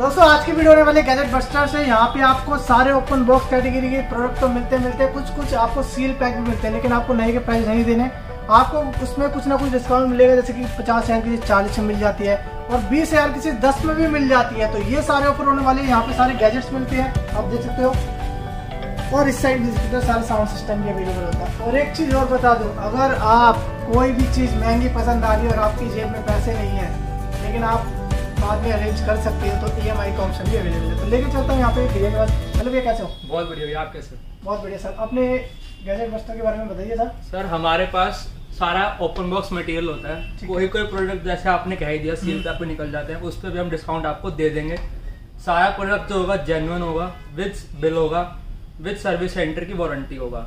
दोस्तों, आज की वीडियो होने वाले गैजेट बस्टर से यहाँ पे आपको सारे ओपन बॉक्स कैटेगरी के प्रोडक्ट तो मिलते मिलते कुछ कुछ आपको सील पैक भी मिलते हैं, लेकिन आपको नए के प्राइस नहीं देने। आपको उसमें कुछ ना कुछ डिस्काउंट मिलेगा, जैसे कि पचास हज़ार की चीज़ चालीस में मिल जाती है और बीस हज़ार की चीज़ दस में भी मिल जाती है। तो ये सारे ऑफ़र होने वाले यहाँ पे सारे गैजेट्स मिलते हैं, आप देख सकते हो। और इस साइड तो सारा साउंड सिस्टम भी अवेलेबल होता है। और एक चीज़ और बता दूँ, अगर आप कोई भी चीज़ महँगी पसंद आ रही है और आपकी जेब में पैसे नहीं है, लेकिन आप बाद में अरेंज कर सकते हो तो ई का ऑप्शन भी अवेलेबल है। तो लेके चलता हूँ यहाँ पे भैया के पास। हेलो भैया कैसे हो? बहुत बढ़िया आप कैसे बहुत बढ़िया सर। अपने गैजेट बस्तर के बारे में बताइए सर। सर हमारे पास सारा ओपन बॉक्स मटेरियल होता है। कोई कोई प्रोडक्ट जैसे आपने कह ही दिया सील पे निकल जाते हैं उस पर भी हम डिस्काउंट आपको दे देंगे। सारा प्रोडक्ट जो होगा जेन्युइन होगा विद बिल होगा विद सर्विस सेंटर की वारंटी होगा।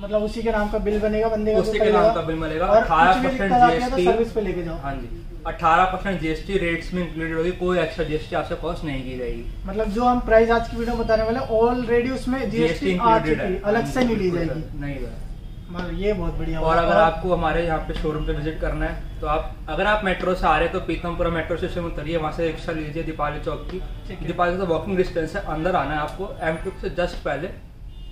मतलब उसी के नाम का बिल बनेगा बंदे का उसी के नाम का बिल मिलेगा अठारह परसेंट जीएसटी सर्विस पे लेके जाओ। हाँ जी। अठारह परसेंट जीएसटी रेट्स में इंक्लूडेड होगी कोई एक्स्ट्रा जीएसटी आपसे कॉस्ट नहीं की जाएगी। मतलब जो हम प्राइस आज की वीडियो बताने वाले ऑलरेडी उसमें जीएसटी इंक्लूडेड है। अलग से नहीं ली जाएगी। नहीं मतलब ये बहुत बढ़िया और अगर आपको हमारे यहाँ पे शोरूम पे विज़िट करना है तो आप अगर आप मेट्रो से आ रहे हैं तो पीतमपुरा मेट्रो स्टेशन में उतरिए वहाँ से रिक्शा लीजिए दीपाली चौक की। दीपाली से वॉकिंग डिस्टेंस है अंदर आना है आपको एम से जस्ट पहले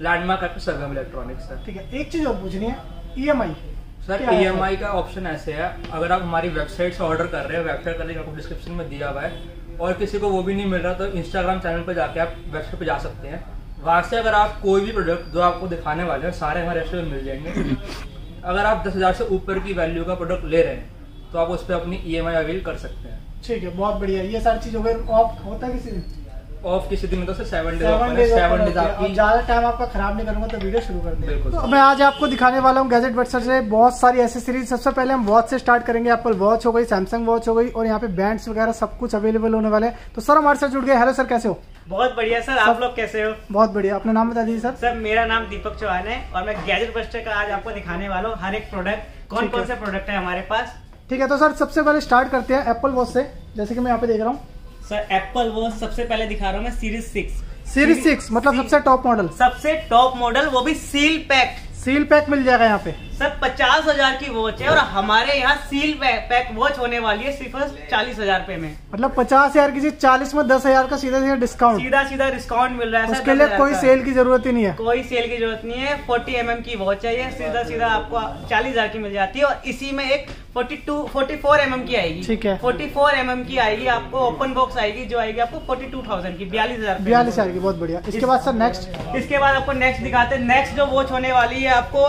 लैंडमार्क है सरगम इलेक्ट्रॉनिक्स है। ठीक है एक चीज़ और पूछनी है EMI e sir E e का ऑप्शन ऐसे है अगर आप हमारी वेबसाइट से ऑर्डर कर रहे हैं वेबसाइट का लिंक आपको डिस्क्रिप्शन में दिया हुआ है और किसी को वो भी नहीं मिल रहा तो इंस्टाग्राम चैनल पर जाके आप वेबसाइट पर जा सकते हैं। वहाँ से अगर आप कोई भी प्रोडक्ट जो आपको दिखाने वाले हैं सारे हमारे रेस्टोरेंट मिल जाएँगे। अगर आप दस हज़ार से ऊपर की वैल्यू का प्रोडक्ट ले रहे हैं तो आप उस पर अपनी ई एम आई अवेल कर सकते हैं। ठीक है बहुत बढ़िया ये सारी चीज़ हो गई ऑफ़ होता है किसी ऑफ़ किसी दिन तो सेवन डेज़ सेवन डेज़ आपकी ज़्यादा टाइम आपका खराब नहीं करूँगा तो वीडियो शुरू कर दें तो मैं आज आपको दिखाने वाला हूँ गैजेट वर्सर से बहुत सारी एसेसरीज सबसे पहले हम वॉच से स्टार्ट करेंगे। एप्पल वॉच हो गई सैमसंग वॉच हो गई और यहाँ पे बैंड्स वगैरह सब कुछ अवेलेबल होने वाले हैं। तो सर हमारे साथ जुड़ गए। हेलो सर कैसे हो? बहुत बढ़िया सर आप लोग कैसे हो? बहुत बढ़िया। अपना नाम बता दीजिए सर सर मेरा नाम दीपक चौहान है और मैं गैजेट बस्टर का आज आपको दिखाने वाला हूँ। हर एक प्रोडक्ट कौन कौन से प्रोडक्ट है हमारे पास? ठीक है तो सर सबसे पहले स्टार्ट करते हैं एप्पल वॉच से। जैसे कि मैं यहाँ पे देख रहा हूँ। सर एप्पल वो सबसे पहले दिखा रहा हूँ मैं सीरीज़ सिक्स सीरीज़ सिक्स मतलब सबसे टॉप मॉडल सबसे टॉप मॉडल वो भी सील पैक सील पैक मिल जाएगा यहाँ पे। सर पचास हज़ार की वॉच है और हमारे यहाँ सील पैक वॉच होने वाली है सिर्फ़ चालीस हज़ार रूपए में। मतलब पचास हज़ार की चीज़ चालीस में दस हज़ार का सीधा सीधा डिस्काउंट सीधा सीधा डिस्काउंट मिल रहा है उसके लिए कोई सेल की ज़रूरत ही नहीं है। कोई सेल की ज़रूरत नहीं है। फोर्टी एम की वॉच है ये सीधा सीधा आपको चालीस हज़ार की मिल जाती है और इसी में एक forty two forty four M M की आएगी। ठीक है। फोर्टी फोर एम की आएगी आपको ओपन बॉक्स आएगी जो आएगी आपको फोर्टी टू थाउज़ेंड की बयालीस हज़ार बयालीस हज़ार की बहुत बढ़िया। इसके बाद सर नेक्स्ट इसके बाद आपको नेक्स्ट दिखाते हैं। नेक्स्ट जो वॉच होने वाली है आपको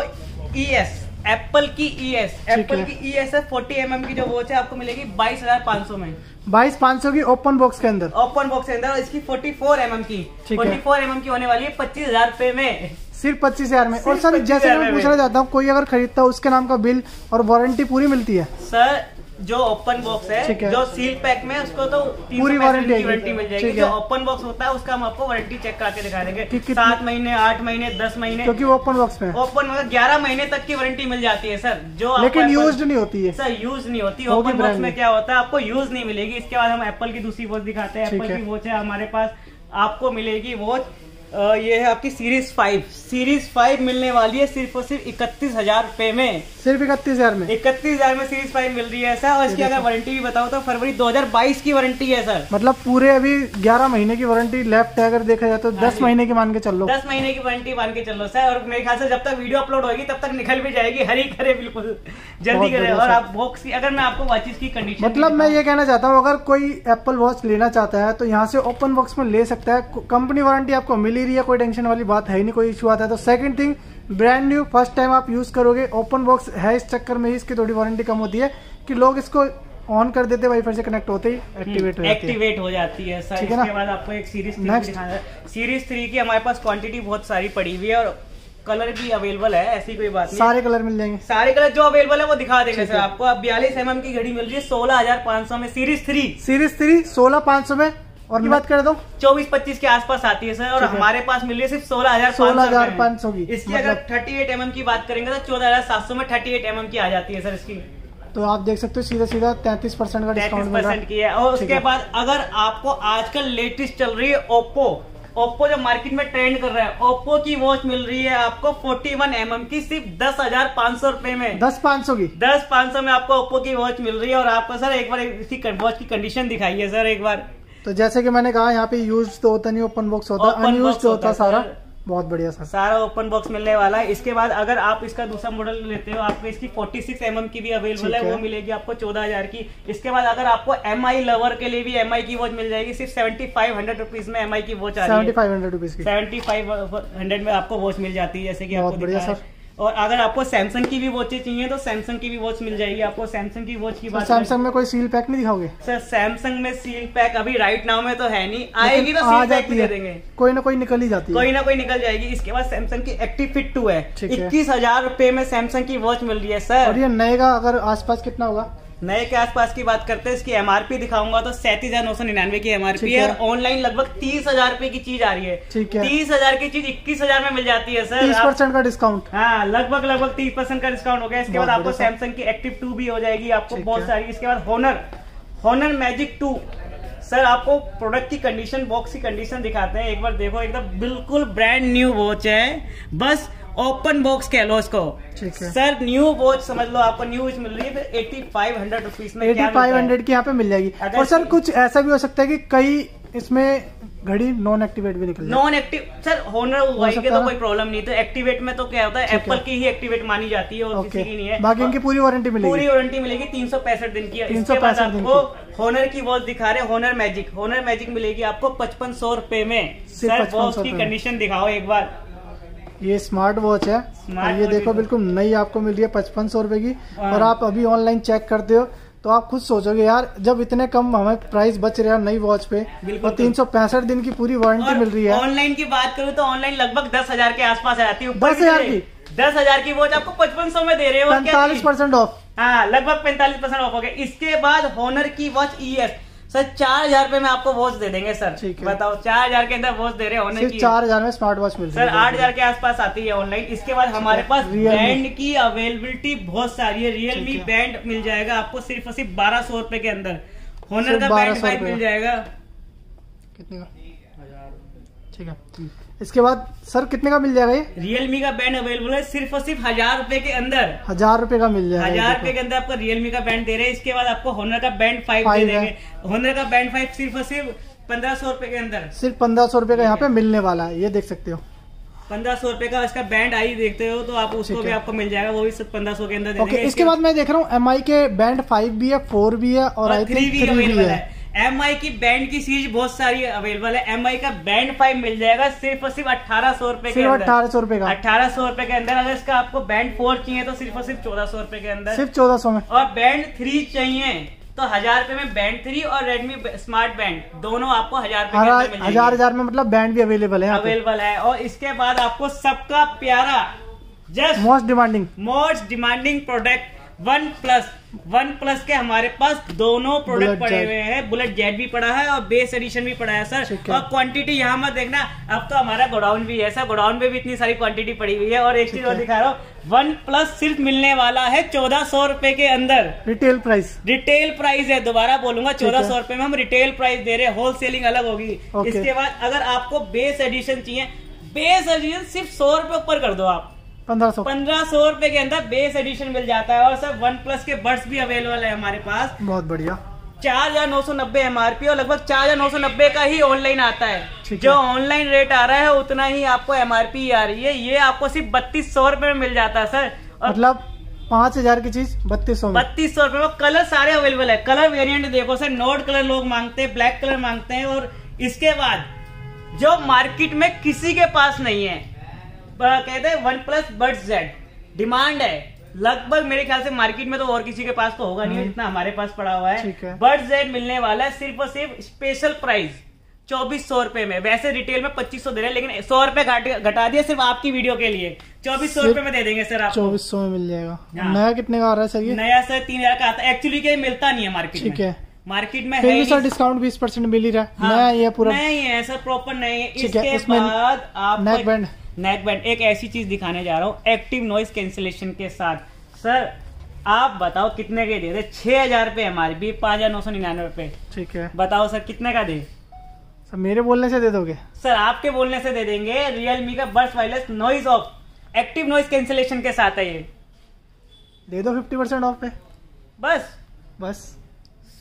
ई एस एप्पल की ईएस एस एप्पल की ईएस है फोर्टी एम की जो वॉच है आपको मिलेगी बाईस हज़ार पाँच सौ में। बाईस पाँच सौ की ओपन बॉक्स के अंदर। ओपन बॉक्स के अंदर इसकी फोर्टी फोर एम एम की फोर्टी फोर एम की होने वाली है पच्चीस हज़ार रूपए में। सिर्फ़ पच्चीस हज़ार में। और सर जैसे मैं पूछना चाहता हूँ कोई अगर खरीदता है उसके नाम का बिल और वारंटी पूरी मिलती है? सर जो ओपन बॉक्स है, है। जो सील पैक में उसको तो पूरी वारंटी वारंटी मिल जाएगी। जो ओपन बॉक्स होता है उसका हम आपको वारंटी चेक करके दिखा देंगे। सात महीने आठ महीने दस महीने। क्योंकि ओपन बॉक्स में ओपन बॉक्स ग्यारह महीने तक की वारंटी मिल जाती है सर। जो लेकिन यूज़ नहीं होती है। सर यूज़ नहीं होती। ओपन बॉक्स में क्या होता है आपको यूज़ नहीं मिलेगी। इसके बाद हम एप्पल की दूसरी वॉच दिखाते हैं। एप्पल की वॉच है हमारे पास। आपको मिलेगी वॉच ये है आपकी सीरीज़ फाइव सीरीज़ फाइव मिलने वाली है सिर्फ़ और सिर्फ़ इकतीस हज़ार रूपए में. सिर्फ़ इकतीस हज़ार में? इकतीस हज़ार में सीरीज़ फाइव मिल रही है सर और इसकी अगर वारंटी भी बताओ तो फरवरी 2022 की वारंटी है सर मतलब पूरे अभी 11 महीने की वारंटी लेफ़्ट है अगर देखा जाए तो हाँ दस महीने की मान के चल। लो दस महीने की वारंटी मान के चल सर और मेरे ख्याल से जब तक वीडियो अपलोड होगी तब तक निकल भी जाएगी। हरी करे बिल्कुल। जल्दी करे। और आप बॉक्स की अगर मैं आपको वॉचिस की कंडीशन मतलब मैं ये कहना चाहता हूँ अगर कोई एप्पल वॉच लेना चाहता है तो यहाँ से ओपन बॉक्स में ले सकता है। कंपनी वारंटी आपको मिल ही रही है कोई टेंशन वाली बात है नहीं कोई इशू आता है तो second thing brand new first time आप यूज़ करोगे ओपन बॉक्स है इस चक्कर में इसकी थोड़ी वारंटी कम होती है कि लोग इसको ऑन कर देते वाईफाई से कनेक्ट होते ही एक्टिवेट हो एक्टिवेट हो। जाती है सर इसके बाद आपको एक सीरीज़ थ्री सीरीज़ थ्री की हमारे पास क्वांटिटी बहुत सारी पड़ी हुई है और कलर भी अवेलेबल है ऐसी कोई बात नहीं सारे कलर मिल जाएँगे। सारे कलर जो अवेलेबल है वो दिखा देंगे सर आपको। अब बयालीस एम की घड़ी मिल रही है सोलह हज़ार पाँच सौ में। सीरीज़ थ्री सीरीज़ थ्री सोलह पाँच सौ में और की बात कर दो। चौबीस पच्चीस के आसपास आती है सर और हमारे पास मिल रही है सिर्फ़ सोलह हज़ार सोलह हज़ार पाँच सौ की इसकी मतलब... अगर थर्टी एट एम की बात करेंगे तो चौदह हज़ार सात सौ में थर्टी एट एम की आ जाती है सर इसकी। तो आप देख सकते हो सीधा सीधा तैतीस परसेंट का डिस्काउंट परसेंट की है। और उसके बाद अगर आपको आजकल लेटेस्ट चल रही है ओप्पो ओप्पो जो मार्केट में ट्रेंड कर रहा है ओप्पो की वॉच मिल रही है आपको 41 वन एम की सिर्फ़ दस हज़ार पाँच सौ रुपये में। दस पाँच सौ की? दस पाँच सौ में आपको ओप्पो की वॉच मिल रही है और आपको सर एक बार इसकी वॉच की कंडीशन दिखाई है सर एक बार। तो जैसे कि मैंने कहा यहाँ पे यूज़ तो होता नहीं ओपन बॉक्स होता अनयूज तो होता सारा बहुत बढ़िया सर। सारा ओपन बॉक्स मिलने वाला है। इसके बाद अगर आप इसका दूसरा मॉडल लेते हो आपको इसकी 46 सिक्स mm की भी अवेलेबल है, है वो मिलेगी आपको चौदह हज़ार की। इसके बाद अगर आपको एम आई लवर के लिए भी एम आई की वॉच मिल जाएगी सिर्फ़ सेवेंटी फाइव हंड्रेड रुपीज़ में एम आई की वॉच आ रही है। Five hundred rupees seventy five hundred में आपको वॉच मिल जाती है जैसे की आपको बढ़िया सर। और अगर आपको सैमसंग की भी वॉचे चाहिए तो सैमसंग की भी वॉच मिल जाएगी। आपको सैमसंग की वॉच की बात सैमसंग में कोई सील पैक नहीं दिखाओगे? सर सैमसंग में सील पैक अभी राइट नाउ में तो है नहीं। आएगी तो सील पैक भी दे देंगे। कोई ना कोई निकल ही जाती है। कोई ना कोई निकल जाएगी। इसके बाद सैमसंग की एक्टिव फिट टू है। इक्कीस हज़ार रुपए में सैमसंग की वॉच मिल रही है सर। और ये नएगा अगर आसपास कितना होगा? नए के आसपास की बात करते हैं इसकी एमआरपी दिखाऊँगा तो सैंतीस हज़ार नौ सौ निन्यानवे की एमआरपी है। और ऑनलाइन लगभग तीस हज़ार रूपए की चीज़ आ रही है। ठीक है। तीस हज़ार की चीज़ इक्कीस हज़ार में मिल जाती है सर। तीस परसेंट का डिस्काउंट हाँ लगभग लगभग तीस परसेंट का डिस्काउंट हो गया। इसके बाद आपको सैमसंग की एक्टिव टू भी हो जाएगी आपको बहुत सारी। इसके बाद Honor Honor magic two. Sir आपको प्रोडक्ट की कंडीशन बॉक्स की कंडीशन दिखाते हैं। एक बार देखो एकदम बिल्कुल ब्रांड न्यू वॉच है। बस ओपन बॉक्स कह लो इसको। सर न्यू वॉच समझ लो आपको न्यू मिल रही है एटी फाइव हंड्रेड रुपीज़ में एटी फाइव हंड्रेड की यहाँ पे मिल जाएगी। और सर कुछ ऐसा भी हो सकता है कि कई इसमें घड़ी नॉन एक्टिवेट भी निकल non active sir Honor Y के तो कोई प्रॉब्लम नहीं तो एक्टिवेट में तो क्या होता है एप्पल की ही एक्टिवेट मानी जाती है और किसी की नहीं है। बाकी इनकी पूरी वारंटी मिलेगी। पूरी वारंटी मिलेगी तीन सौ पैंसठ दिन की। तीन सौ पैंसठ दिन की। होनर की वॉच दिखा रहे होनर मैजिक होनर मैजिक मिलेगी आपको पचपन सौ रुपये में। सर वॉच की कंडीशन दिखाओ एक बार। ये स्मार्ट वॉच है। और ये देखो बिल्कुल नई आपको मिल रही है पचपन सौ रुपए की। और आप अभी ऑनलाइन चेक करते हो तो आप खुद सोचोगे यार जब इतने कम हमें प्राइस बच रहे हैं नई वॉच पे और तीन सौ पैंसठ दिन की पूरी वारंटी मिल रही है। ऑनलाइन की बात करूँ तो ऑनलाइन लगभग दस हज़ार के आसपास आती है दस हज़ार की दस हज़ार की वॉच आपको पचपन सौ में दे रहे हो पैंतालीस परसेंट ऑफ़ हाँ लगभग पैंतालीस परसेंट ऑफ़ हो गया। इसके बाद होनर की वॉच ई एस सर चार हज़ार रूपए में आपको वॉच दे देंगे सर। ठीक है। बताओ चार हज़ार के अंदर वॉच दे रहे होने की। चार हज़ार में स्मार्ट वॉच मिल सर आठ हज़ार के आसपास आती है ऑनलाइन इसके बाद हमारे पास बैंड की अवेलेबिलिटी बहुत सारी है। रियलमी बैंड मिल जाएगा आपको सिर्फ़ और सिर्फ़ बारह सौ रूपए के अंदर। होनर का बैंड मिल जाएगा। कितने का? ठीक है। इसके बाद सर कितने का मिल जाएगा ये? रियलमी का बैंड अवेलेबल है सिर्फ़ और सिर्फ़ हज़ार रुपए के अंदर। हज़ार रुपए का मिल जाएगा हज़ार रुपए के अंदर आपको रियलमी का बैंड दे रहे हैं। इसके बाद आपको होनर का बैंड फाइव दे देंगे। होनर का बैंड फाइव सिर्फ़ और सिर्फ़ पंद्रह सौ रुपए के अंदर। सिर्फ़ पंद्रह सौ रुपये का यहाँ पे मिलने वाला है ये देख सकते हो। पंद्रह सौ रुपए का इसका बैंड आई देखते हो तो आप उसको भी आपको मिल जाएगा वो भी सिर्फ़ पंद्रह सौ के अंदर ओके इसके बाद मैं देख रहा हूँ एम के बैंड फाइव भी है फोर भी है और आई थ्री भी है। एम आई की बैंड की सीरीज़ बहुत सारी अवेलेबल है। एम आई का बैंड फाइव मिल जाएगा सिर्फ़ और सिर्फ़ अठारह सौ रुपए के अठारह सौ रुपए का। अठारह सौ रुपए के अंदर। अगर इसका आपको बैंड फोर चाहिए तो सिर्फ़ और सिर्फ़ चौदह सौ रुपए के अंदर। सिर्फ़ चौदह सौ में। और बैंड थ्री चाहिए तो हज़ार रुपए में बैंड थ्री और रेडमी स्मार्ट बैंड दोनों आपको हज़ार रुपए हज़ार हज़ार में मतलब बैंड भी अवेलेबल है अवेलेबल है। और इसके बाद आपको सबका प्यारा just most demanding most demanding product one plus one plus के हमारे पास दोनों प्रोडक्ट पड़े हुए हैं। बुलेट जेट भी पड़ा है और बेस एडिशन भी पड़ा है सर और क्वांटिटी यहाँ मत देखना। अब तो हमारा गोडाउन भी है सर गोडाउन में भी इतनी सारी क्वांटिटी पड़ी हुई है। और एक चीज़ और दिखा रहा हूँ। वन प्लस सिर्फ़ मिलने वाला है चौदह सौ रुपये के अंदर। रिटेल प्राइस रिटेल प्राइस है दोबारा बोलूँगा चौदह सौ रुपये में हम रिटेल प्राइस दे रहे हैं। होलसेलिंग अलग होगी। इसके बाद अगर आपको बेस एडिशन चाहिए बेस एडिशन सिर्फ़ सौ रुपये ऊपर कर दो आप। पंद्रह सौ। पंद्रह सौ रुपये के अंदर बेस एडिशन मिल जाता है और सर वन प्लस के बर्ड्स भी अवेलेबल है हमारे पास। बहुत बढ़िया। चार हज़ार नौ सौ नब्बे एम आर पी और लगभग चार हज़ार नौ सौ नब्बे का ही ऑनलाइन आता है। जो ऑनलाइन रेट आ रहा है उतना ही आपको एमआरपी आ रही है। ये आपको सिर्फ़ बत्तीस सौ रुपये में मिल जाता है सर। मतलब पाँच हज़ार की चीज़ बत्तीस सौ बत्तीस सौ रुपये में। कलर सारे अवेलेबल है। कलर वेरिएंट देखो सर। नोट कलर लोग मांगते हैं ब्लैक कलर मांगते हैं। और इसके बाद जो मार्केट में किसी के पास नहीं है कहते हैं one plus bud Z. Demand है। लगभग मेरे ख्याल से मार्केट में तो और किसी के पास तो होगा नहीं जितना हमारे पास पड़ा हुआ है। बर्ड जेड मिलने वाला है सिर्फ़ और सिर्फ़ स्पेशल प्राइस चौबीस सौ रुपए में। वैसे रिटेल में पच्चीस सौ दे रहे हैं लेकिन सौ रुपए घटा दिया सिर्फ़ आपकी वीडियो के लिए। चौबीस सौ रुपए में दे देंगे सर आप चौबीस सौ में मिल जाएगा। हाँ। नया कितने का आ रहा है सर ये? नया सर तीन हज़ार का आता है। एक्चुअली क्या मिलता नहीं है मार्केट ठीक है। मार्केट में है सर डिस्काउंट बीस परसेंट मिल ही रहा है। हाँ, नया ये पूरा नहीं है सर प्रॉपर नहीं है इसके बाद आप नेक बैंड नेक बैंड एक ऐसी चीज़ दिखाने जा रहा हूँ एक्टिव नॉइस कैंसिलेशन के साथ। सर आप बताओ कितने के दे दे छह हज़ार रुपए हमारे भी पाँच हज़ार नौ सौ निन्यानवे रुपए ठीक है। बताओ सर कितने का दे? सर मेरे बोलने से दे दोगे? सर आपके बोलने से दे देंगे रियलमी का buds wireless noise off active noise cancellation के साथ है ये। दे दो फिफ्टी परसेंट ऑफ़ पे। बस। बस।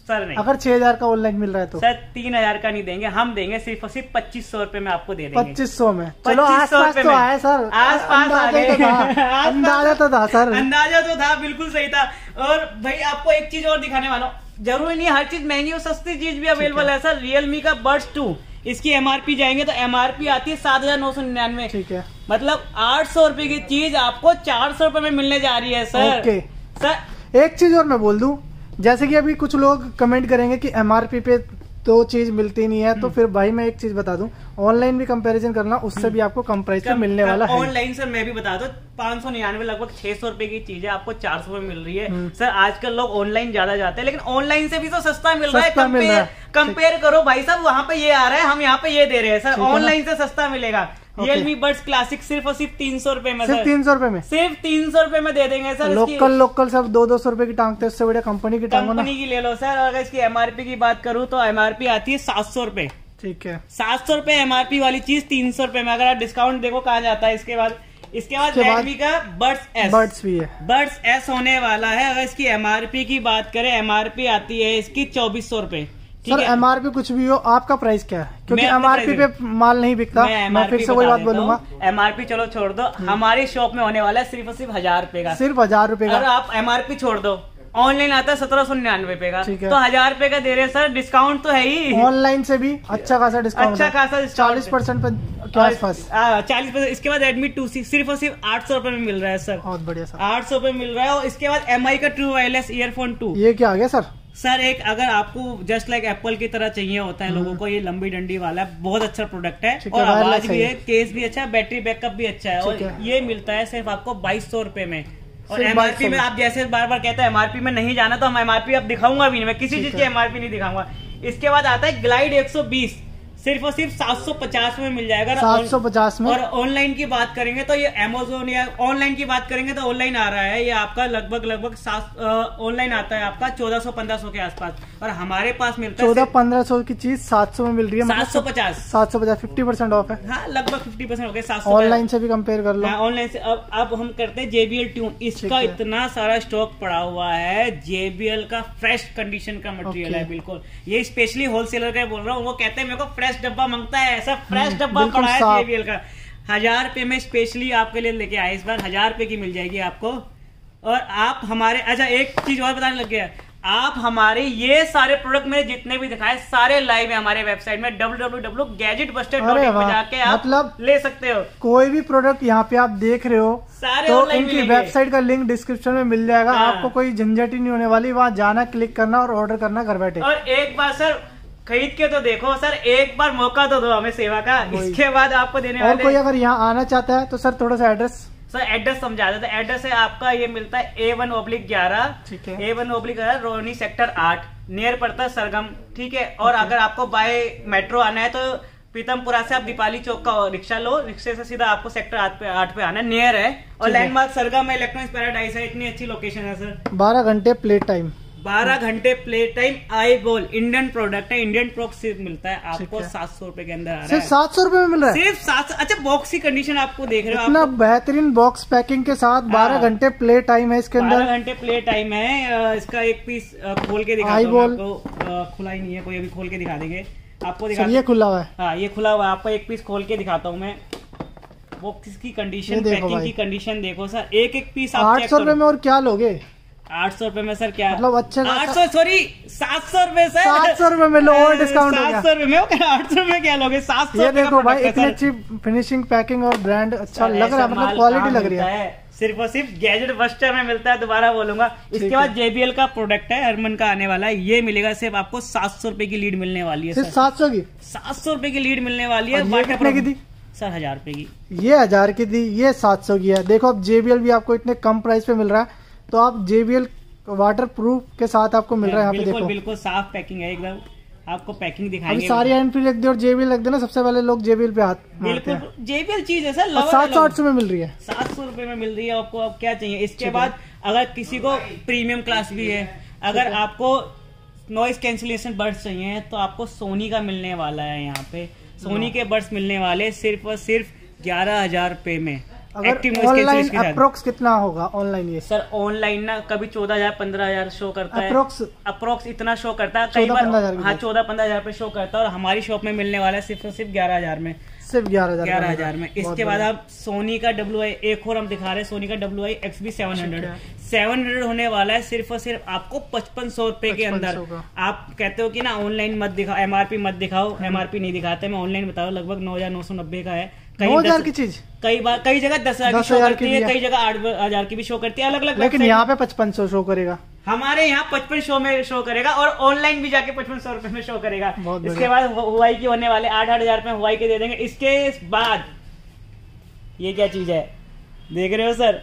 सर नहीं। अगर छह हज़ार का ऑनलाइन मिल रहा है तो। सर तीन हज़ार का नहीं देंगे हम देंगे सिर्फ़ और सिर्फ़ पच्चीस सौ रुपये में आपको दे देंगे। पच्चीस सौ में। चलो आस 2500 पास तो। आए सर। आस-पास आ तो गए। था। अंदाज़ा तो था सर। अंदाज़ा तो था बिल्कुल सही था। और भाई आपको एक चीज़ और दिखाने वाला हूँ। ज़रूरी नहीं हर चीज़ महँगी और सस्ती चीज़ भी अवेलेबल है। सर। रियलमी का बर्ड्स टू इसकी एमआरपी जाएँगे तो एमआरपी आती है सात हज़ार नौ सौ निन्यानवे। ठीक है। मतलब आठ सौ रुपये की चीज़ आपको चार सौ रुपये में मिलने जा रही है सर। ओके। सर एक चीज़ और मैं बोल दूँ। जैसे कि अभी कुछ लोग कमेंट करेंगे कि एमआरपी पे तो चीज़ मिलती नहीं है तो हम्म। फिर भाई मैं एक चीज़ बता दूँ ऑनलाइन भी कंपैरिजन करना उससे भी आपको कम प्राइस पे मिलने वाला है ऑनलाइन सर मैं भी बता दूँ पाँच सौ निन्यानवे लगभग छह सौ रुपये की चीज़ है आपको चार सौ में मिल रही है हम्म। सर आजकल लोग ऑनलाइन ज़्यादा जाते हैं लेकिन ऑनलाइन से भी तो सस्ता मिल रहा है सस्ता रहा कंपेयर है। कंपेयर करो भाई साहब वहाँ पे ये आ रहा है हम यहाँ पे ये दे रहे हैं सर? ऑनलाइन से सस्ता मिलेगा। रियलमी बर्ड्स क्लासिक सिर्फ़ और सिर्फ़ तीन सौ रुपये में सिर्फ़ सर तीन सौ रुपए में? सिर्फ़ तीन सौ रुपये में दे देंगे सर लोकल लोकल सब दो दो सौ रुपए की टांगते उससे बढ़िया कंपनी की कंपनी की ले लो सर अगर इसकी एमआरपी की बात करूँ तो एमआरपी आती है सात सौ रुपये ठीक है। सात सौ रुपये एमआरपी वाली चीज़ तीन सौ रुपये में। अगर आप डिस्काउंट देखो कहा जाता है इसके बाद इसके बाद रेडमी का बर्ड्स एस बर्ड्स भी है। बर्ड्स एस होने वाला है। अगर इसकी एमआरपी की बात करें एमआरपी आती है इसकी चौबीस सौ रुपये सर एमआरपी कुछ भी हो आपका प्राइस क्या है? क्योंकि एमआरपी पे माल नहीं बिकता। मैं मैं फिर से वही बात बोलूँगा। एमआरपी चलो छोड़ दो। हमारी शॉप में होने वाला है सिर्फ़ और सिर्फ़ हज़ार रुपए का। सिर्फ़ हज़ार रुपए का। आप एमआरपी छोड़ दो ऑनलाइन आता है सत्रह सौ निन्यानवे पे का। तो हज़ार रुपए का दे रहे हैं सर डिस्काउंट तो है ही। ऑनलाइन से भी अच्छा खासा डिस्काउंट अच्छा खासा चालीस परसेंट चालीस परसेंट इसके बाद रेडमी टू सी सिर्फ़ और सिर्फ़ आठ सौ रुपए में मिल रहा है सर। बहुत बढ़िया सर। आठ सौ रुपए मिल रहा है और इसके बाद MI का ट्रू वायरलेस ईयरफोन टू ये क्या आ गया सर? सर एक अगर आपको जस्ट लाइक एप्पल की तरह चाहिए होता है लोगों को ये लंबी डंडी वाला है बहुत अच्छा प्रोडक्ट है। है, और आवाज़ भी है। है केस भी अच्छा है बैटरी बैकअप भी अच्छा है। और ये मिलता है सिर्फ़ आपको बाईस सौ रुपये में। और एमआरपी 2200 में आप जैसे बार बार कहते हैं एमआरपी में नहीं जाना तो हम एमआरपी अब दिखाऊँगा भी नहीं। मैं किसी चीज़ है। की एमआरपी नहीं दिखाऊँगा। इसके बाद आता है ग्लाइड 120 सिर्फ़ और सिर्फ़ 750 में मिल जाएगा। सात सौ पचास में? और ऑनलाइन की बात करेंगे तो ये अमेजोन या ऑनलाइन की बात करेंगे तो ऑनलाइन आ रहा है। ये आपका लगभग लगभग सात ऑनलाइन आता है आपका चौदह सौ पंद्रह सौ के आसपास। और हमारे पास मिलता है चौदह है पंद्रह सौ की चीज़ सात सौ में मिल रही है। सात सौ पचास। सात सौ पचास फिफ्टी परसेंट ऑफ़ है। हाँ लगभग फिफ्टी परसेंट हो गया सात सौ ऑनलाइन से भी कंपेयर कर लो। ऑनलाइन से। अब अब हम करते हैं जेबीएल ट्यून इसका इतना सारा स्टॉक पड़ा हुआ है। जेबीएल का फ्रेश कंडीशन का मटेरियल है बिल्कुल। ये स्पेशली होलसेलर का बोल रहा हूँ वो कहते हैं मेरे को फ्रेश डब्बा माँगता है ऐसा फ्रेश हम्म, डब्बा पड़ा है। JBL का। हज़ार रुपए में स्पेशली आपके लिए लेके आए इस बार हज़ार रुपए की मिल जाएगी आपको। और आप हमारे अच्छा एक चीज़ और बताने लग गया। आप हमारे ये सारे प्रोडक्ट मैंने जितने भी दिखाए सारे लाइव है हमारे वेबसाइट में www.gadgetbuster.in अरे पे वाह, जाके आप मतलब- ले सकते हो। कोई भी प्रोडक्ट यहाँ पे आप देख रहे हो सारे तो इनकी वेबसाइट का लिंक डिस्क्रिप्शन में मिल जाएगा। हाँ। आपको कोई झंझट ही नहीं होने वाली वहाँ जाना क्लिक करना और ऑर्डर करना घर बैठे। और एक बार सर खरीद के तो देखो सर एक बार मौका तो दो हमें सेवा का। इसके बाद आपको देने और कोई वाले अगर यहाँ आना चाहता है तो सर थोड़ा सा एड्रेस सर एड्रेस समझा देते एड्रेस है आपका ये मिलता है ए वन ओब्लिक ग्यारह A one oblique Rohini sector आठ नियर पड़ता है सरगम ठीक है? और अगर आपको बाय मेट्रो आना है तो पीतमपुरा से आप दीपाली चौक का रिक्शा लो रिक्शे से सीधा आपको सेक्टर आठ पे आठ पे आना नियर है। और लैंडमार्क सरगम है इलेक्ट्रॉनिक्स पैराडाइज है इतनी अच्छी लोकेशन है सर। बारह घंटे प्ले टाइम बारह घंटे प्ले टाइम आई बोल इंडियन प्रोडक्ट है इंडियन प्रोडक्ट सिर्फ़ मिलता है। आपको सात सौ रुपए के अंदर आ रहा सिर्फ़ है। सात सौ रुपए में मिल रहा है? सिर्फ़ सात सौ अच्छा बॉक्स की कंडीशन आपको देख रहे हो इतना बेहतरीन बॉक्स पैकिंग के साथ बारह हाँ। घंटे प्ले टाइम है इसके अंदर। घंटे प्ले टाइम है। इसका एक पीस खोल के दिखाता आई हूँ बोल। खुला ही नहीं है कोई अभी खोल के दिखा देंगे। आपको दिखा ये खुला हुआ है। हाँ ये खुला हुआ है। आपको एक पीस खोल के दिखाता हूँ मैं। बॉक्स की कंडीशन पैकिंग की कंडीशन देखो सर एक एक पीस आठ सौ रुपए में और क्या लोगे? आठ सौ रुपए में सर क्या? मतलब अच्छे आठ सौ सॉरी सात सौ रुपए सर। 700 रुपए में लो, और डिस्काउंट सात सौ रुपए में आठ सौ रुपए क्या लोगे? सात सौ देखो भाई इतनी अच्छी फिनिशिंग पैकिंग और ब्रांड अच्छा लग रहा है मतलब क्वालिटी लग रही है। सिर्फ़ और सिर्फ़ गैजेट बस्टर में मिलता है दोबारा बोलूँगा। इसके बाद जेबीएल का प्रोडक्ट है हरमन का आने वाला है। ये मिलेगा सिर्फ़ आपको सात सौ रुपए की लीड मिलने वाली है सिर्फ़ सात सौ की? सात सौ रुपए की लीड मिलने वाली है वाटर की थी? सर हज़ार रुपए की। ये हज़ार की थी ये सात सौ की है। देखो अब जेबीएल भी आपको इतने कम प्राइस पे मिल रहा है। तो आप जेबीएल वाटर प्रूफ के साथ आपको मिल रहा है यहाँ पे देखो। बिल्कुल साफ़ पैकिंग है एकदम। आपको पैकिंग अभी दिखाएँगे सारी एंट्री लिख दे और जेबीएल लिख देना सबसे पहले लोग जेबीएल पे हाथ बिल्कुल जेबीएल चीज़ है सर सात सौ आठ सौ में मिल रही है। सात सौ रुपए में मिल रही है आपको अब क्या चाहिए? इसके बाद अगर किसी को प्रीमियम क्लास भी है अगर आपको नॉइस कैंसिलेशन बर्ड्स चाहिए तो आपको सोनी का मिलने वाला है यहाँ पे। सोनी के बर्ड्स मिलने वाले सिर्फ़ और सिर्फ़ ग्यारह हज़ार रुपए में। अगर ऑनलाइन अप्रोक्स कितना होगा ऑनलाइन ये? सर ऑनलाइन ना कभी चौदह हज़ार पंद्रह हज़ार शो करता है। अप्रोक्स अप्रोक्स इतना शो करता है। कई बार हाँ चौदह पंद्रह हज़ार पे शो करता है और हमारी शॉप में मिलने वाला है सिर्फ़ सिर्फ़ ग्यारह हज़ार में। सिर्फ़ ग्यारह हज़ार ग्यारह हज़ार में। इसके बाद आप सोनी का डब्ल्यू आई एक और हम दिखा रहे हैं सोनी का W I X B seven hundred seven hundred होने वाला है सिर्फ़ और सिर्फ़ आपको पचपन सौ रुपए के अंदर। आप कहते हो कि ना ऑनलाइन मत दिखाओ एमआरपी मत दिखाओ एमआरपी नहीं दिखाते मैं ऑनलाइन बता रहा हूँ लगभग नौ हज़ार नौ सौ नब्बे का है। नौ हज़ार की चीज़। कई बार कई जगह दस हज़ार की शो करती है कई जगह आठ हज़ार की भी शो करती है अलग अलग लेकिन यहाँ पे पचपन सौ शो करेगा। हमारे यहाँ पचपन शो में शो करेगा और ऑनलाइन भी जाके पचपन सौ रुपए में शो करेगा। इसके बाद हुआई की होने वाले आठ आठ हज़ार में हुआई के दे देंगे। इसके बाद ये क्या चीज़ है? देख रहे हो सर?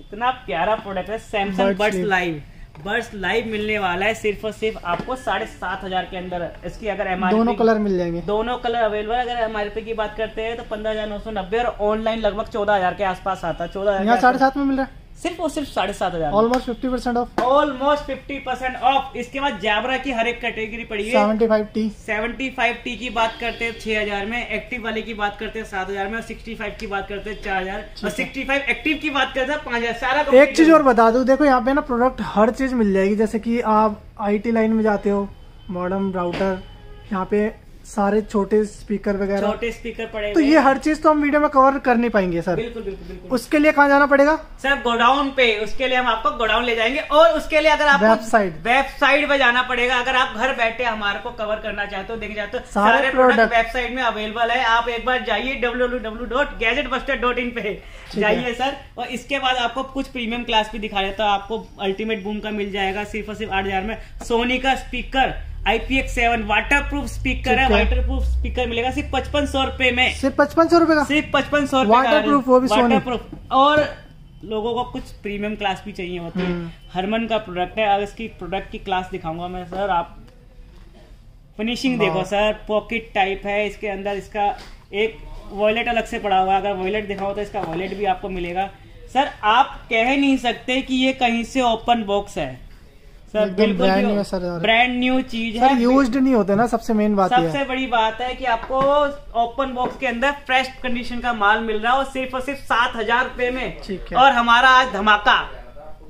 इतना प्यारा प्रोडक्ट है Samsung buds live buds live मिलने वाला है सिर्फ़ और सिर्फ़ आपको साढ़े सात हज़ार के अंदर। इसकी अगर एम दोनों कलर मिल जाएँगे। दोनों कलर अवेलेबल अगर एम की बात करते हैं तो पंद्रह हज़ार नौ सौ नब्बे और ऑनलाइन लगभग चौदह हज़ार के आसपास आता है। चौदह हज़ार साढ़े सात में मिल रहा है। सिर्फ़ और सिर्फ़ साढ़े सात हज़ार। Almost fifty percent off almost fifty percent off इसके बाद जैबरा की हर एक कैटेगरी पड़ी है seventy five T seventy five T की बात करते हैं छह हज़ार में एक्टिव वाले की बात करते हैं सात हज़ार में और सिक्सटी फाइव की बात करते हैं चार हज़ार। और सिक्सटी फाइव एक्टिव की बात करते हैं पाँच हज़ार। सारा एक चीज़ और बता दू देखो यहाँ पे ना प्रोडक्ट हर चीज़ मिल जाएगी। जैसे की आप आईटी लाइन में जाते हो मॉडर्न राउटर यहाँ पे सारे छोटे स्पीकर वगैरह। छोटे स्पीकर पड़े तो ये हर चीज़ तो हम वीडियो में कवर कर नहीं पाएँगे सर बिल्कुल बिल्कुल बिल्कुल। उसके लिए कहाँ जाना पड़ेगा? सर गोडाउन पे उसके लिए हम आपको गोडाउन ले जाएँगे और उसके लिए अगर आप वेबसाइट वेबसाइट पे जाना पड़ेगा अगर आप घर बैठे हमारे को कवर करना चाहते हो देखना चाहते हो सारे प्रोडक्ट वेबसाइट में अवेलेबल है। आप एक बार जाइए डब्ल्यू पे। जाइए सर और इसके बाद आपको कुछ प्रीमियम क्लास भी दिखा देता है। आपको अल्टीमेट बूम का मिल जाएगा सिर्फ़ और सिर्फ़ आठ हज़ार में। सोनी का speaker IPX seven waterproof speaker है वाटर प्रूफ स्पीकर मिलेगा सिर्फ़ पचपन सौ रुपये में। सिर्फ़ पचपन सौ रुपये का? सिर्फ़ पचपन सौ वाटर प्रूफ वो भी वाटर प्रूफ और लोगों को कुछ प्रीमियम क्लास भी चाहिए होती है। हम्म। हरमन का प्रोडक्ट है। अगर इसकी प्रोडक्ट की क्लास दिखाऊँगा मैं सर आप फिनिशिंग देखो सर पॉकेट टाइप है। इसके अंदर इसका एक वॉलेट अलग से पड़ा हुआ है। अगर वॉलेट दिखाओ तो इसका वॉलेट भी आपको मिलेगा। सर आप कह नहीं सकते कि ये कहीं से ओपन बॉक्स है। सर बिल्कुल brand new sir brand new चीज़ है। यूज्ड नहीं होते ना सबसे मेन बात सबसे बड़ी बात है कि आपको ओपन बॉक्स के अंदर फ्रेश कंडीशन का माल मिल रहा है और सिर्फ़ और सिर्फ़ सात हज़ार रूपए में। और हमारा आज धमाका।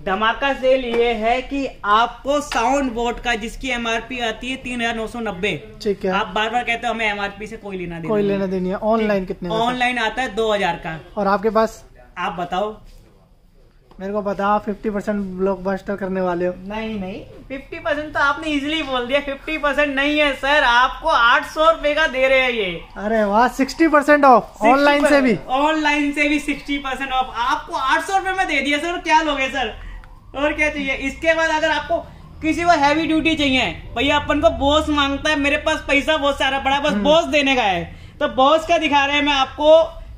धमाका सेल ये है कि आपको साउंड बोर्ड का जिसकी एमआरपी आती है तीन हज़ार नौ सौ नब्बे। ठीक है। आप बार बार कहते हो हमें एमआरपी से कोई लेना देना कोई लेना देनी है। ऑनलाइन कितने ऑनलाइन आता है दो हज़ार का। और आपके पास? आप बताओ। मेरे को बता फिफ्टी परसेंट ब्लॉक बस्टर करने वाले हो। नहीं नहीं फिफ्टी परसेंट तो आपने इजिली बोल दिया। फिफ्टी परसेंट नहीं है सर आपको आठ सौ रुपये का दे रहे हैं ये। अरे वाह सिक्सटी परसेंट ऑफ़ ऑनलाइन से भी। ऑनलाइन से भी सिक्सटी परसेंट ऑफ़ आपको आठ सौ रुपये में दे दिया सर क्या लोगे सर और क्या चाहिए? इसके बाद अगर आपको किसी को हैवी ड्यूटी चाहिए भैया अपन को बॉस माँगता है मेरे पास पैसा बहुत सारा पड़ा है बस बॉस हम्म। देने का है। तो बॉस का दिखा रहे हैं मैं आपको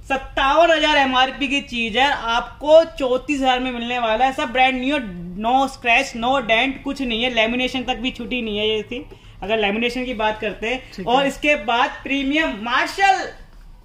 सत्तावन हज़ार एमआरपी की चीज़ है आपको चौतीस हज़ार में मिलने वाला है। सब brand new no scratch no dent कुछ नहीं है। लेमिनेशन तक भी छुट्टी नहीं है ये थी। अगर लेमिनेशन की बात करते हैं। और है। इसके बाद प्रीमियम मार्शल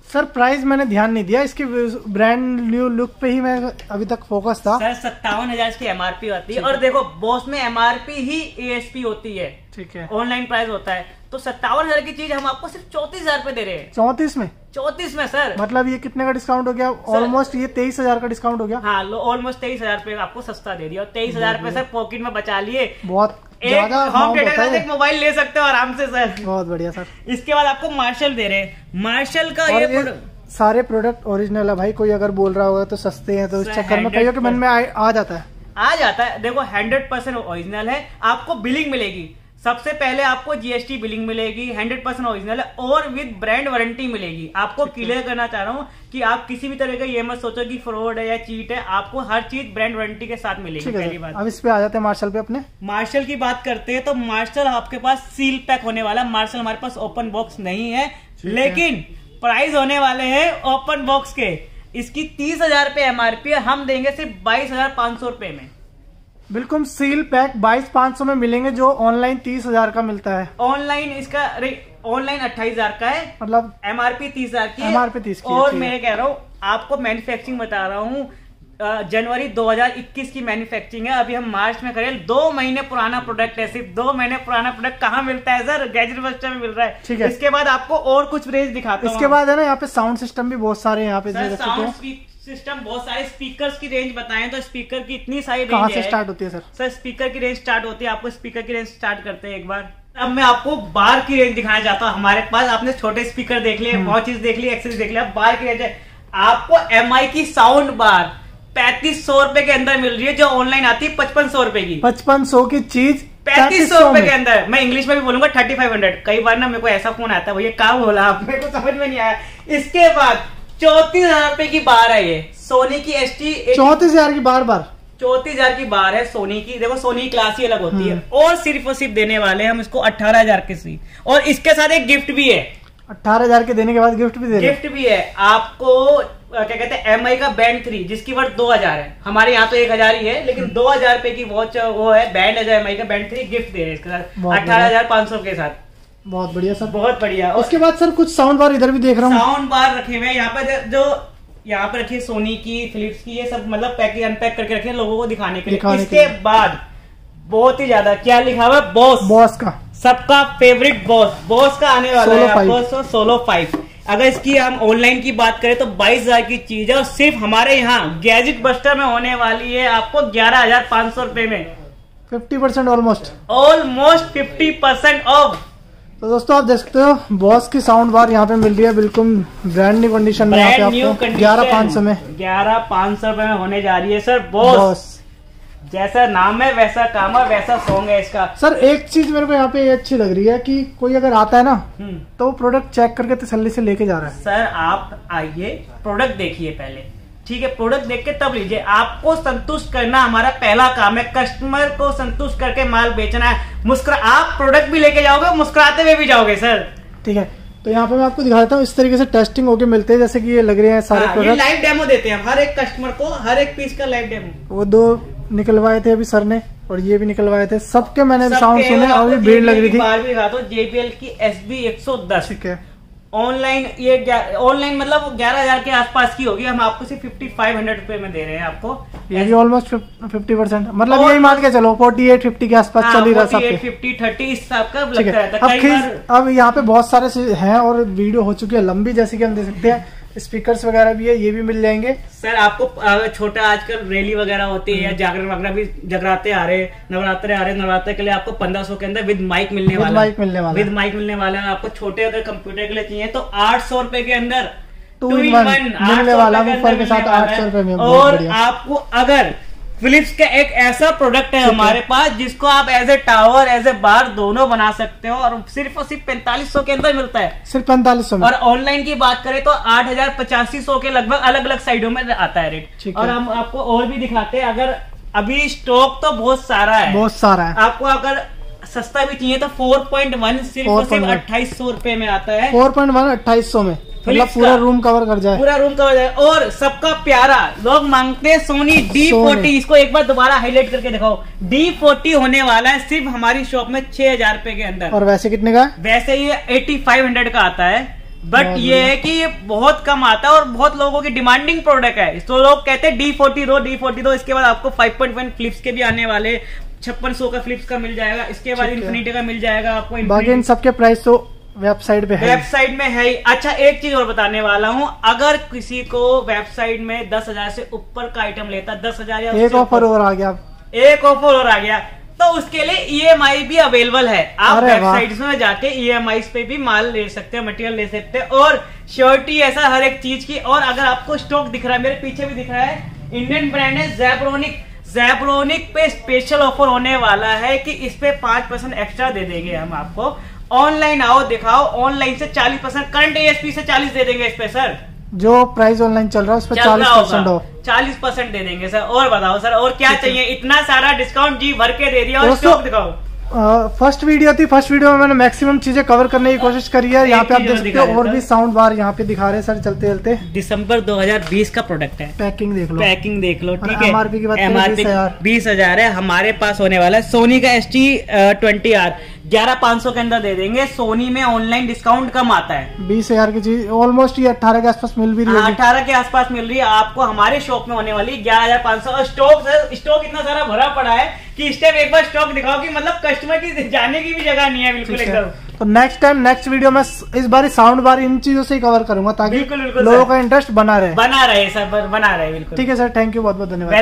सर प्राइस मैंने ध्यान नहीं दिया। इसके ब्रांड न्यू लुक पे ही मैं अभी तक फोकस था। सर सत्तावन हज़ार इसकी एमआरपी होती है। और देखो बॉस में एमआरपी ही एएसपी होती है। ठीक है। ऑनलाइन प्राइस होता है। तो सत्तावन हज़ार की चीज़ हम आपको सिर्फ़ चौतीस हज़ार पे दे रहे हैं। चौतीस में? चौतीस में सर। मतलब ये कितने का डिस्काउंट हो गया? ऑलमोस्ट ये तेईस हज़ार का डिस्काउंट हो गया। हाँ ऑलमोस्ट तेईस हज़ार रुपए आपको सस्ता दे दिया। और तेईस हज़ार रुपए सर पॉकेट में बचा लिए। बहुत ज़्यादा होम थिएटर एक मोबाइल ले सकते हो आराम से सर। बहुत बढ़िया सर। इसके बाद आपको मार्शल दे रहे हैं। मार्शल का ये सारे प्रोडक्ट ओरिजिनल है भाई। कोई अगर बोल रहा होगा तो सस्ते हैं तो इस चक्कर में कहिए कि मन में आ जाता है। आ जाता है। देखो हंड्रेड परसेंट ओरिजिनल है। आपको बिलिंग मिलेगी। सबसे पहले आपको जीएसटी बिलिंग मिलेगी हंड्रेड परसेंट ओरिजिनल है और विद ब्रांड वारंटी मिलेगी। आपको क्लियर करना चाह रहा हूँ कि आप किसी भी तरह का ये मत सोचो कि फ्रॉड है या चीट है आपको हर चीज़ ब्रांड वारंटी के साथ मिलेगी पहली बात। अब इस पे आ जाते हैं मार्शल पे अपने। मार्शल की बात करते हैं तो मार्शल आपके पास सील पैक होने वाला मार्शल हमारे पास ओपन बॉक्स नहीं है लेकिन प्राइस होने वाले हैं ओपन बॉक्स के। इसकी तीस हज़ार रुपए एमआरपी हम देंगे सिर्फ़ बाईस हज़ार पाँच सौ रुपए में। बिल्कुल सील पैक बाईस पाँच सौ में मिलेंगे जो ऑनलाइन तीस हज़ार का मिलता है। ऑनलाइन इसका ऑनलाइन अट्ठाईस हज़ार का है। मतलब एमआरपी तीस हज़ार की एमआरपी तीस और मैं कह रहा हूँ आपको मैन्युफैक्चरिंग बता रहा हूँ जनवरी 2021 की मैन्युफैक्चरिंग है। अभी हम मार्च में करें दो महीने पुराना प्रोडक्ट है सिर्फ़ दो महीने पुराना प्रोडक्ट कहाँ मिलता है सर? गैजेट बस्टर में मिल रहा है। ठीक है। इसके बाद आपको और कुछ रेंज दिखाता हूँ। इसके बाद है ना यहाँ पे साउंड सिस्टम भी बहुत सारे यहाँ पे साउंड सिस्टम बहुत सारे स्पीकर्स की रेंज बताएँ तो स्पीकर की इतनी सारी कहाँ रेंज से है। स्टार्ट होती है सर सर स्पीकर की रेंज स्टार्ट होती है आपको स्पीकर की रेंज स्टार्ट करते हैं एक बार। अब मैं आपको बार की रेंज दिखाना चाहता हूँ हमारे पास आपने छोटे स्पीकर देख लिए हम्म। वॉचेस देख ली एक्सेस देख लिया बार की रेंज है। आपको एम की साउंड बार पैंतीस सौ रुपए के अंदर मिल रही है जो ऑनलाइन आती है पचपन सौ रुपए की। पचपन सौ की चीज़ पैंतीस सौ रुपए के अंदर। मैं इंग्लिश में भी बोलूँगा थर्टी फाइव हंड्रेड। कई बार ना मेरे को ऐसा फ़ोन आता है भैया क्या बोला आप मेरे को समझ में नहीं आया। इसके बाद चौतीस हज़ार रुपए की बार है ये। सोनी की एस टी चौतीस हज़ार की बार बार। चौतीस हज़ार की बार है सोनी की। देखो सोनी की क्लास ही अलग होती है। हम्म। और सिर्फ़ और सिर्फ़ देने वाले हम इसको अट्ठारह हज़ार के सी और इसके साथ एक गिफ्ट भी है। अठारह हज़ार के देने के बाद गिफ्ट भी दे गिफ्ट भी है। आपको क्या कहते हैं एमआई का बैंड थ्री जिसकी वर्थ दो हज़ार है। हमारे यहाँ तो एक हज़ार ही है लेकिन दो हज़ार रुपए की वॉच वो है बैंड है जो एम का बैंड थ्री गिफ्ट दे रहे हैं इसके साथ। अठारह हज़ार पाँच सौ के साथ। बहुत बढ़िया सर। बहुत बढ़िया। उसके बाद सर कुछ साउंड बार इधर भी देख रहा हूँ। साउंड बार रखे हुए हैं। यहाँ पर जो यहाँ पर रखी है सोनी की फिलिप्स की ये सब मतलब पैक अनपैक करके रखे लोगों को दिखाने के लिए। इसके बाद बहुत ही ज़्यादा क्या लिखा हुआ बॉस बॉस का। सबका फेवरेट बॉस बॉस का आने वाला है आपको सोलो फाइव अगर इसकी हम ऑनलाइन की बात करें तो बाईस हज़ार की चीज़ है और सिर्फ़ हमारे यहाँ गैजेट बस्टर में होने वाली है आपको ग्यारह हज़ार पाँच सौ रुपए में। Fifty percent almost almost fifty percent off तो दोस्तों आप देख सकते हो बॉस की साउंड बार यहाँ पे मिल रही है बिल्कुल ब्रांड न्यू कंडीशन में यहाँ पे आपको ग्यारह पाँच सौ में। ग्यारह पाँच सौ में होने जा रही है सर बॉस बॉस जैसा नाम है वैसा काम है वैसा सॉन्ग है इसका। सर एक चीज़ मेरे को यहाँ पे ये अच्छी लग रही है कि कोई अगर आता है ना हम्म। तो प्रोडक्ट चेक करके तसल्ली से लेके जा रहा है। सर आप आइए प्रोडक्ट देखिए पहले। ठीक है प्रोडक्ट देख के तब लीजिए। आपको संतुष्ट करना हमारा पहला काम है। कस्टमर को संतुष्ट करके माल बेचना है। मुस्कुरा आप प्रोडक्ट भी लेके जाओगे मुस्कुराते हुए भी जाओगे सर ठीक है तो यहाँ पे मैं आपको दिखा देता हूँ इस तरीके से टेस्टिंग होके मिलते हैं जैसे कि ये लग रहे हैं सारे हाँ, लाइव डेमो देते हैं हर एक कस्टमर को हर एक पीस का लाइव डेमो वो दो निकलवाए थे अभी सर ने और ये भी निकलवाए थे। सबके मैंने साउंड सुने और ये भीड़ लग रही थी। जेबीएल की एस बी एक सौ दस। ठीक है। ऑनलाइन ये ऑनलाइन मतलब ग्यारह हज़ार के आसपास की होगी। हम आपको सिर्फ़ फिफ्टी फाइव हंड्रेड रुपए में दे रहे हैं आपको। ये भी ऑलमोस्ट फिफ्टी परसेंट मतलब यही मान के चलो फोर्टी एट फिफ्टी के आसपास चल ही रहा सब फिफ्टी थर्टी इस हिसाब का लगता है। अब है अब यहाँ पे बहुत सारे हैं और वीडियो हो चुकी है लंबी जैसे कि हम देख सकते हैं। स्पीकर्स वगैरह भी है ये भी मिल जाएँगे। सर आपको छोटा आजकल रैली वगैरह होती है या जागरण वगैरह भी जगराते आ रहे हैं नवरात्रे आ रहे नवरात्रे के लिए आपको पंद्रह सौ के अंदर विद माइक मिलने वाला माइक मिलने वाला विद माइक मिलने वाला है। आपको छोटे अगर कंप्यूटर के लिए चाहिए तो आठ सौ रुपए के अंदर टू इन वन मिलने वाला के साथ आठ सौ 800 रुपए में, और आपको अगर फिलिप्स का एक ऐसा प्रोडक्ट है हमारे पास जिसको आप as a tower as a bar दोनों बना सकते हो और सिर्फ़ और सिर्फ़ पैंतालीस सौ के अंदर मिलता है। सिर्फ़ पैंतालीस सौ और ऑनलाइन की बात करें तो आठ हज़ार पचासी सौ के लगभग अलग अलग साइडों में आता है रेट और हम आपको और भी दिखाते हैं अगर अभी स्टॉक तो बहुत सारा है। बहुत सारा है। आपको अगर सस्ता भी चाहिए तो 4.1 सिर्फ़ और सिर्फ़ अट्ठाईस सौ रुपए में आता है। फोर पॉइंट वन अट्ठाईस सौ में। मतलब पूरा रूम कवर कर जाए। पूरा रूम कवर है और सबका प्यारा। लोग मांगते हैं सोनी डी फोर्टी इसको एक बार दोबारा हाईलाइट करके दिखाओ। डी फोर्टी होने वाला है सिर्फ़ हमारी शॉप में छह हज़ार रुपए के अंदर। और वैसे कितने का वैसे ये एटी फाइव हंड्रेड का आता है। बट ये है कि ये बहुत कम आता है और बहुत लोगों की डिमांडिंग प्रोडक्ट है। तो लोग कहते हैं डी फोर्टी दो डी फोर्टी दो। इसके बाद आपको फाइव पॉइंट वन फ्लिप्स के भी आने वाले। छप्पन सौ का फ्लिप्स का मिल जाएगा। इसके बाद इन्फिनिटी का मिल जाएगा आपको बाकी इन सबके प्राइस तो वेबसाइट पे है वेबसाइट में है ही। अच्छा एक चीज़ और बताने वाला हूँ। अगर किसी को वेबसाइट में दस हज़ार से ऊपर का आइटम लेता दस हज़ार या एक ऑफ़र और आ गया। एक ऑफ़र और आ गया। तो उसके लिए ईएमआई भी अवेलेबल है। आप। वेबसाइट्स में जाके ईएमआई पे भी माल ले सकते हैं मटेरियल ले सकते हैं। और श्योरिटी ऐसा हर एक चीज़ की। और अगर आपको स्टॉक दिख रहा है मेरे पीछे भी दिख रहा है इंडियन ब्रांड है जैब्रोनिक जैब्रोनिक पे स्पेशल ऑफ़र होने वाला है कि इस पे पाँच परसेंट एक्स्ट्रा दे देंगे हम आपको। ऑनलाइन आओ दिखाओ ऑनलाइन से चालीस परसेंट करंट एएसपी से चालीस दे देंगे इस पे सर जो प्राइस ऑनलाइन चल रहा है उस पर चालीस परसेंट हो चालीस परसेंट दे देंगे सर और बताओ सर और क्या चाहिए? इतना सारा डिस्काउंट जी भर के दे दिया और स्टॉक दिखाओ। फ़र्स्ट वीडियो थी फ़र्स्ट वीडियो में मैंने मैक्सिमम चीज़ें कवर करने की कोशिश करी है। यहाँ पे आप देख सकते हो और भी साउंड बार यहाँ पे दिखा रहे हैं सर चलते चलते दिसंबर 2020 का प्रोडक्ट है। पैकिंग देख लो। पैकिंग देख लो ठीक है। MRP की बात एमआरपी बीस हज़ार। है हमारे पास होने वाला है सोनी का एस टी ट्वेंटी आर ग्यारह पाँच सौ के अंदर दे देंगे। सोनी में ऑनलाइन डिस्काउंट कम आता है। बीस हज़ार की चीज़ ऑलमोस्ट ये अट्ठारह के आसपास मिल भी रही होगी। अठारह के आसपास मिल रही है। आपको हमारे शॉप में होने वाली ग्यारह हज़ार पाँच सौ। स्टॉक स्टॉक इतना सारा भरा पड़ा है कि इस टाइम एक बार स्टॉक दिखाओ कि मतलब कस्टमर की जाने की भी जगह नहीं है बिल्कुल एकदम। तो नेक्स्ट टाइम नेक्स्ट वीडियो में इस बार साउंड बार इन चीज़ों से ही कवर करूँगा ताकि बिल्कुल बिल्कुल लोगों का इंटरेस्ट बना रहे। बना रहे सर बना रहे बिल्कुल। ठीक है सर थैंक यू बहुत बहुत धन्यवाद।